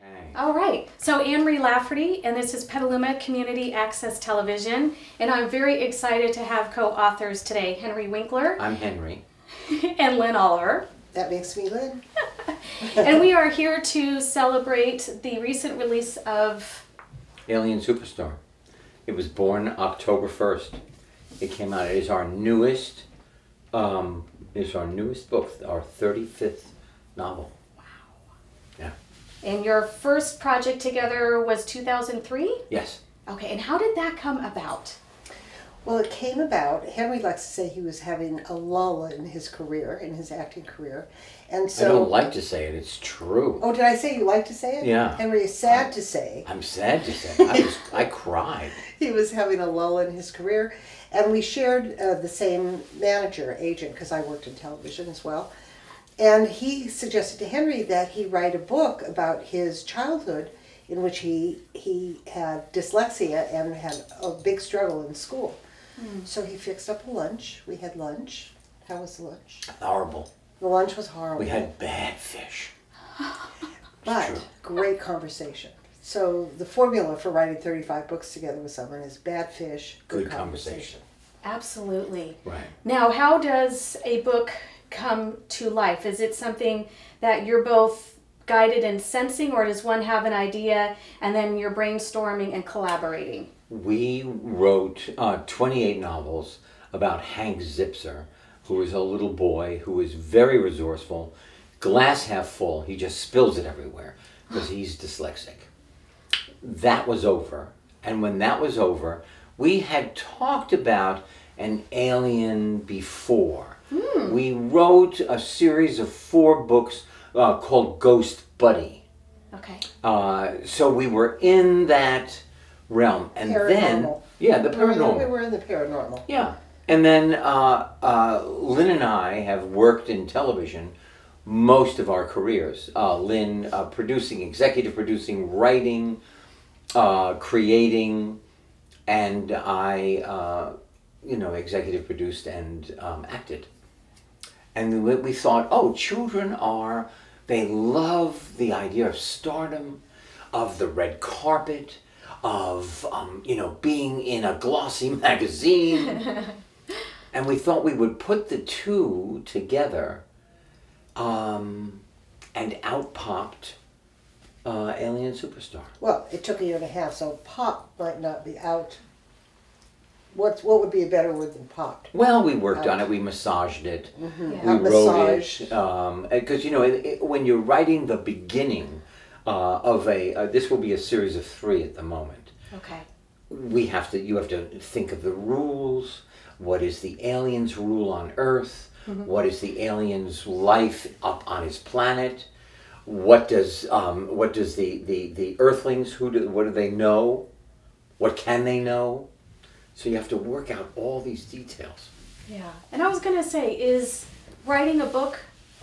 Hey. All right. So Anne Marie Lafferty, and this is Petaluma Community Access Television, and I'm very excited to have co-authors today, Henry Winkler I'm Henry. and Lin Oliver. That makes me Lin. and we are here to celebrate the recent release of Alien Superstar. It was born October 1st. It came out. It is our newest, um, it is our newest book, our 35th novel. And your first project together was 2003. Yes. Okay, and how did that come about? Well, it came about. Henry likes to say he was having a lull in his career, in his acting career, and so. I don't like to say it. It's true. Oh, did I say you like to say it? Yeah. Henry is sad to say I'm sad to say. I was. I cried. he was having a lull in his career, and we shared uh, the same manager agent because I worked in television as well, and he suggested to Henry that he write a book about his childhood, in which he he had dyslexia and had a big struggle in school. Hmm. So he fixed up a lunch. We had lunch. How was the lunch? Horrible. The lunch was horrible. We had bad fish. but true. great conversation. So the formula for writing 35 books together with someone is bad fish, good, Good conversation. Absolutely. Right. Now, how does a book come to life? Is it something that you're both guided and sensing, or does one have an idea and then you're brainstorming and collaborating? We wrote uh, 28 novels about Hank Zipzer, who was a little boy who was very resourceful, glass half full. He just spills it everywhere because he's dyslexic. That was over. And when that was over, we had talked about an alien before. We wrote a series of four books uh, called Ghost Buddy. Okay. Uh, so we were in that realm, and then yeah, the We were, in the, we were in the paranormal. Yeah, and then uh, uh, Lin and I have worked in television most of our careers. Uh, Lin uh, producing, executive producing, writing, uh, creating, and I, uh, you know, executive produced and um, acted. And we, we thought, oh, children are, they love the idea of stardom, of the red carpet, of, um, you know, being in a glossy magazine. and we thought we would put the two together, um, and out popped uh, Alien Superstar. Well, it took a year and a half, so pop might not be out. What what would be a better word than pot? Well, we worked on it. We massaged it. Yeah. We A wrote massage. it because you know it, it, when you're writing the beginning uh, of a uh, this will be a series of three at the moment. Okay. We have to you have to think of the rules. What is the alien's rule on Earth? What is the alien's life up on his planet? What does um, what does the, the, the Earthlings who do what do they know? What can they know? So you have to work out all these details. Yeah. And I was going to say, is writing a book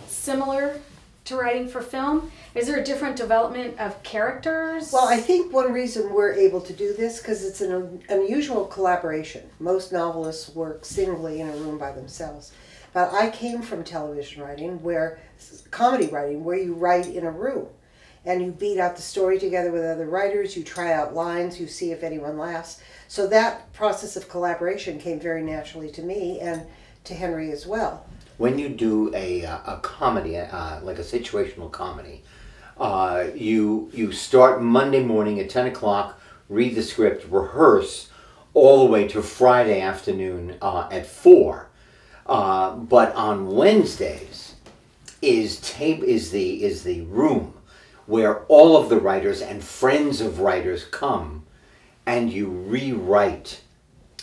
similar to writing for film? Is there a different development of characters? Well, I think one reason we're able to do this because it's an un- unusual collaboration. Most novelists work singly in a room by themselves. But I came from television writing, where comedy writing, where you write in a room, and you beat out the story together with other writers. You try out lines, you see if anyone laughs. So that process of collaboration came very naturally to me and to Henry as well. when you do a, uh, a comedy, uh, like a situational comedy, uh, you you start Monday morning at ten o'clock, read the script, rehearse, all the way to Friday afternoon uh, at four. Uh, but on Wednesdays is tape is the is the room where all of the writers and friends of writers come, and you rewrite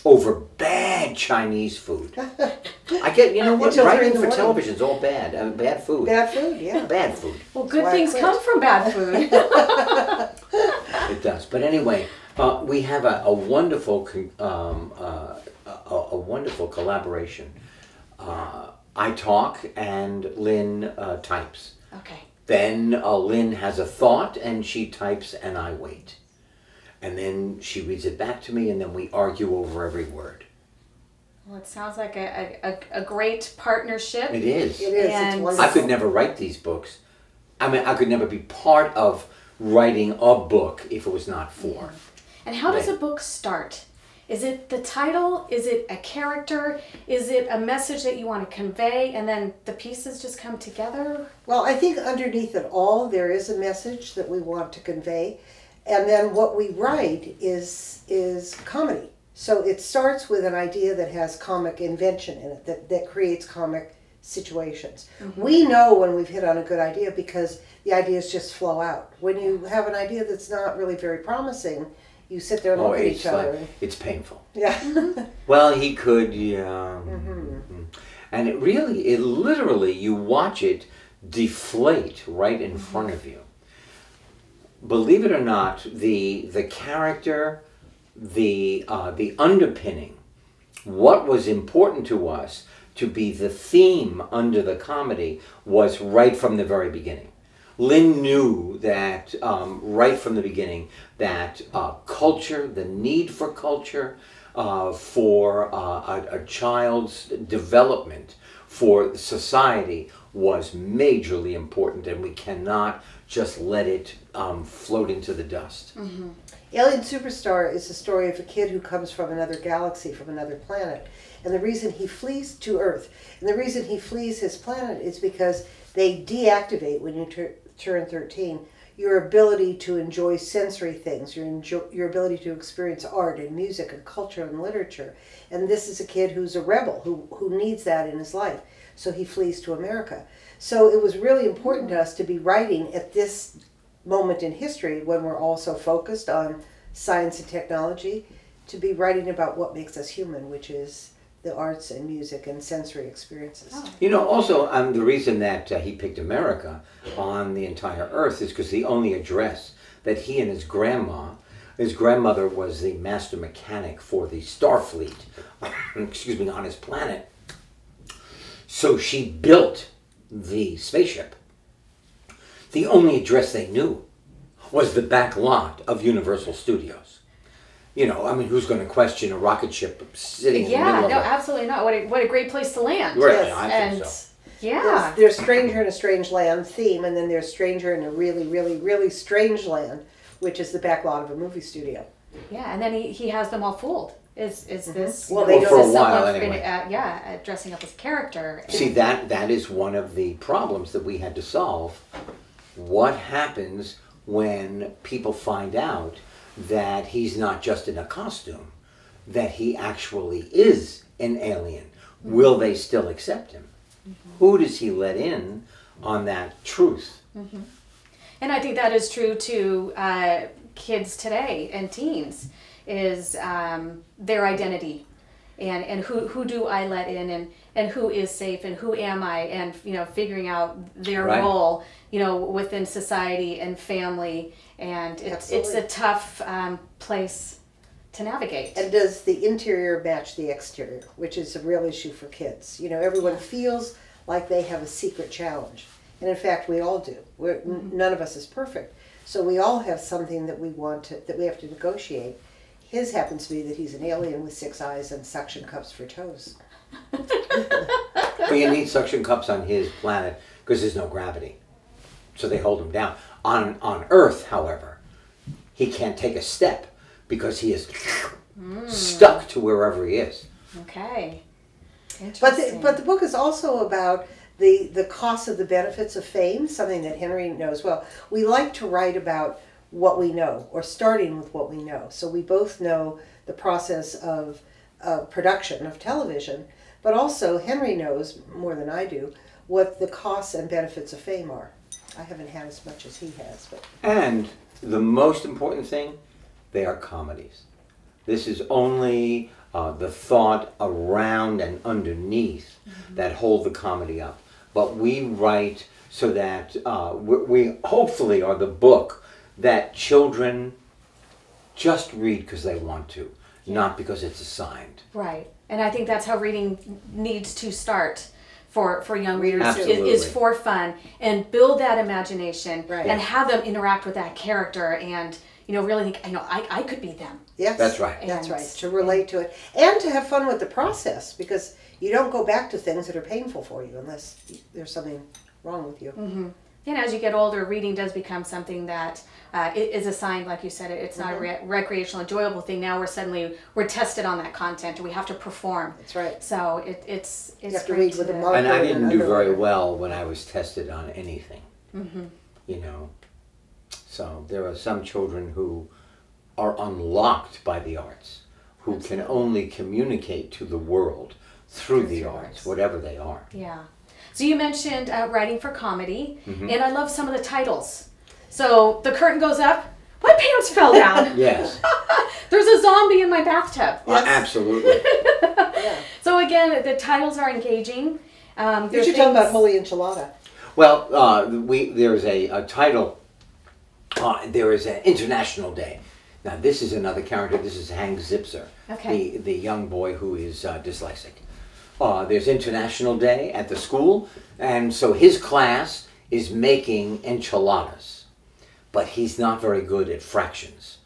over bad Chinese food. I get, you know what? Until Writing for morning. television is all bad. I mean, bad food. Bad food, yeah. Bad food. well, good things come from bad food. It does. But anyway, uh, we have a, a wonderful, um, uh, a, a wonderful collaboration. Uh, I talk and Lin uh, types. okay. Then uh, Lin has a thought and she types and I wait. And then she reads it back to me and then we argue over every word. Well, it sounds like a, a, a- a great partnership. It is. It is. And- I could never write these books. I mean, I could never be part of writing a book if it was not for. And how does Right. a book start? Is it the title? Is it a character? Is it a message that you want to convey and then the pieces just come together? Well, I think underneath it all, there is a message that we want to convey, and then what we write is is comedy. So it starts with an idea that has comic invention in it, that, that creates comic situations. Mm-hmm. We know when we've hit on a good idea because the ideas just flow out. When you have an idea that's not really very promising, you sit there and Oh, look at each other. like, it's painful. yeah. Well, he could, yeah. Mm-hmm. Mhm. And it really, it literally, you watch it deflate right in front of you. Believe it or not, the the character, the uh, the underpinning, what was important to us to be the theme under the comedy was right from the very beginning. Lin knew that um, right from the beginning that uh, culture, the need for culture, uh, for uh, a, a child's development, for society was majorly important, and we cannot just let it um, float into the dust. Alien Superstar is the story of a kid who comes from another galaxy, from another planet. And the reason he flees to Earth, and the reason he flees his planet is because they deactivate when you tur- turn 13 your ability to enjoy sensory things, your, enjoy, your ability to experience art and music and culture and literature. And this is a kid who's a rebel, who, who needs that in his life. So he flees to America. So it was really important to us to be writing at this moment in history when we're all so focused on science and technology to be writing about what makes us human, which is the arts and music and sensory experiences. You know, also, um, the reason that uh, he picked America on the entire Earth is because the only address that he and his grandma, his grandmother was the master mechanic for the Starfleet, excuse me, on his planet. So she built the spaceship. The only address they knew was the back lot of Universal Studios. You know, I mean, who's going to question a rocket ship sitting in the Yeah, middle no, of a absolutely not. What a, what a great place to land. Right, Yes, I think and so. yeah, There's, there's Stranger in a Strange Land theme, and then there's Stranger in a Really, Really, Really Strange Land, which is the back lot of a movie studio. yeah, and then he, he has them all fooled. Is is this? Well, they know, don't- For a while, someone anyway. uh, yeah, uh, dressing up as a character. and- See that that is one of the problems that we had to solve. What happens when people find out that he's not just in a costume, that he actually is an alien? Will they still accept him? Who does he let in on that truth? And I think that is true to uh, kids today and teens is um, their identity and, and who, who do I let in and, and who is safe and who am I and you know figuring out their Right. role you know within society and family and it's, it's a tough um, place to navigate. And does the interior match the exterior, which is a real issue for kids? You know, everyone feels like they have a secret challenge. And in fact, we all do. We're, n- none of us is perfect. So we all have something that we want to, that we have to negotiate. His happens to be that he's an alien with six eyes and suction cups for toes. But you need suction cups on his planet because there's no gravity, so they hold him down. On on Earth, however, he can't take a step because he is stuck to wherever he is. Okay. But the, but the book is also about the the cost of the benefits of fame, something that Henry knows well. We like to write about what we know, or starting with what we know. So we both know the process of uh, production of television, but also Henry knows more than I do what the costs and benefits of fame are. I haven't had as much as he has, but And the most important thing, they are comedies. This is only uh, the thought around and underneath that hold the comedy up. But we write so that uh, we, we hopefully are the book that children just read because they want to, not because it's assigned. Right. And I think that's how reading needs to start for, for young readers is, is for fun and build that imagination Right. and have them interact with that character and you know really think you know I, I could be them. yes, That's right. That's right. To relate to it and to have fun with the process because you don't go back to things that are painful for you unless there's something wrong with you. Mm-hmm. And as you get older, reading does become something that uh, i- is assigned, like you said, it- it's not a re- recreational, enjoyable thing. Now we're suddenly we're tested on that content, or we have to perform. That's right. So it, it's it's have to great read with a to- And I didn't and do very well when I was tested on anything. You know, so there are some children who are unlocked by the arts, who can only communicate to the world through Through the the arts, arts. whatever they are. Yeah. So you mentioned uh, writing for comedy, Mm-hmm. and I love some of the titles. So the curtain goes up. My pants fell down. Yes, There's a zombie in my bathtub. uh, absolutely. Yeah. So again, the titles are engaging. Um, You should tell them about things- Enchilada. Well, uh, we there's a, a title. Uh, there is an International Day. Now, this is another character. This is Hank Zipzer, Okay. the the young boy who is uh, dyslexic. Uh, there's International Day at the school, and so his class is making enchiladas, but he's not very good at fractions.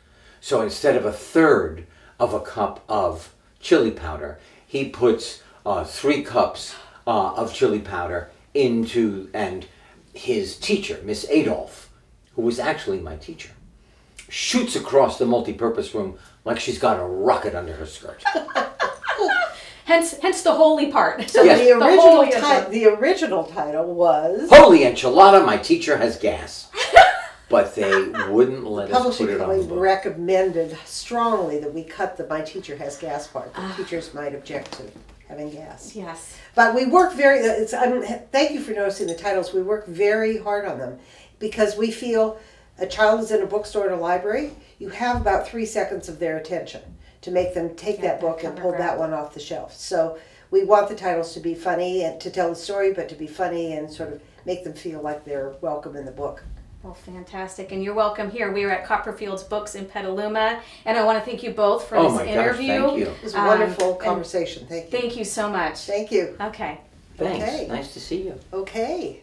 So instead of a third of a cup of chili powder, he puts uh, three cups uh, of chili powder into, and his teacher, Miss Adolph, who was actually my teacher, shoots across the multi-purpose room like she's got a rocket under her skirt. Hence, hence the holy part. So Yes. the The original Holy ti- the original title was Holy enchilada, my teacher has gas. But they wouldn't let us Publishing put it on Company the book. recommended strongly that we cut the My Teacher Has Gas part. The teachers might object to having gas. Yes. But we work very. It's, um, thank you for noticing the titles. We work very hard on them because we feel a child is in a bookstore or a library. You have about three seconds of their attention to make them take Get that that book and pull that one off the shelf. So we want the titles to be funny and to tell the story, but to be funny and sort of make them feel like they're welcome in the book. Well, fantastic. And you're welcome here. We are at Copperfield's Books in Petaluma. And I want to thank you both for Oh this my gosh, interview. thank you. It was a Um, wonderful and conversation. Thank you. Thank you so much. Thank you. Okay. Thanks. Okay. Nice to see you. Okay.